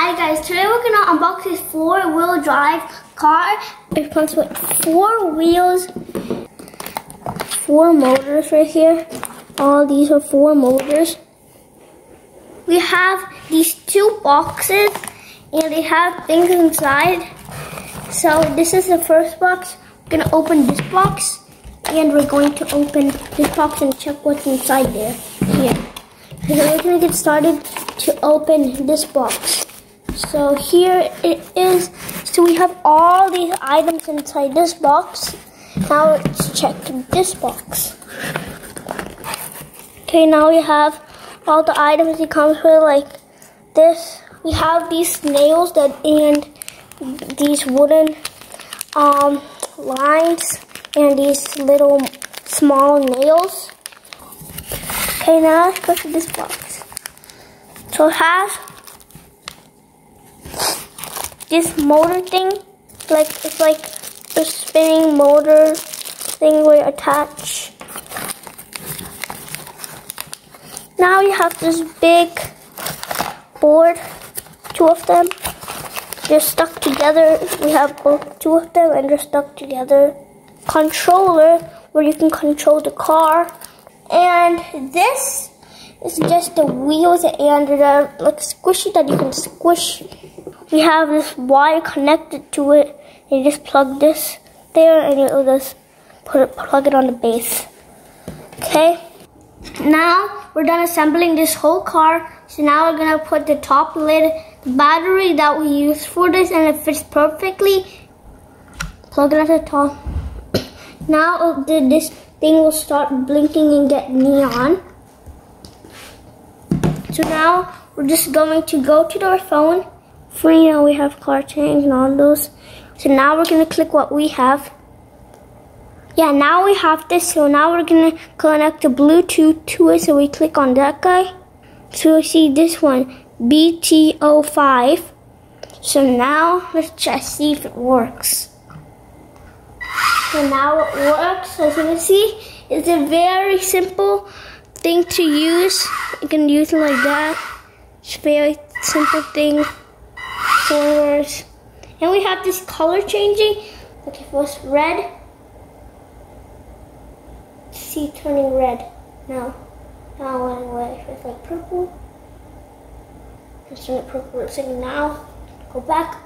Hi guys, today we're gonna unbox this four-wheel drive car. It comes with four wheels, four motors right here. All these are four motors. We have these two boxes and they have things inside. So this is the first box. We're gonna open this box and we're going to open this box and check what's inside there. Here. So we're gonna get started to open this box. So here it is. So we have all these items inside this box. Now let's check this box. Okay, now we have all the items it comes with like this. We have these nails that and these wooden um, lines and these little small nails. Okay, now let's go to this box. So it has this motor thing, like it's like a spinning motor thing where you attach. Now you have this big board, two of them. They're stuck together. We have both two of them and they're stuck together. Controller where you can control the car. And this is just the wheels and the like squishy that you can squish we have this wire connected to it. And You just plug this there and you'll just put it, plug it on the base. Okay. Now we're done assembling this whole car. So now we're gonna put the top lid, the battery that we use for this and it fits perfectly. Plug it at the top. Now uh, this thing will start blinking and get neon. So now we're just going to go to our phone Free now we have car change and all those. So now we're gonna click what we have. Yeah, now we have this. So now we're gonna connect the Bluetooth to it. So we click on that guy. So we see this one, BT05. So now let's just see if it works. So now it works. As you can see, it's a very simple thing to use. You can use it like that. It's a very simple thing And we have this color changing. Okay, first red. See turning red. Now, now went away. It's like purple. Just turn it purple. It's like now. Go back.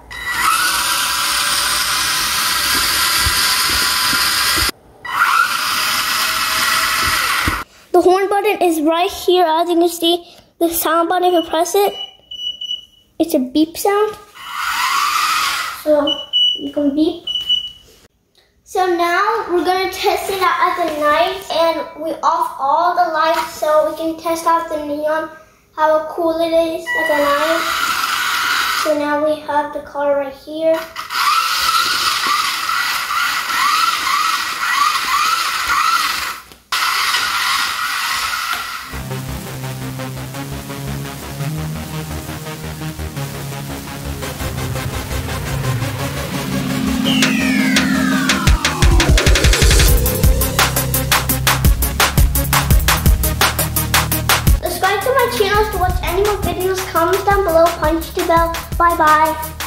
The horn button is right here. As you can see, the sound button, if you press it, it's a beep sound. So you can beep. So now we're gonna test it out at the night and we off all the lights so we can test out the neon, how cool it is at the night. So now we have the car right here. Channels to watch any more videos. Comment down below, punch the bell. Bye bye.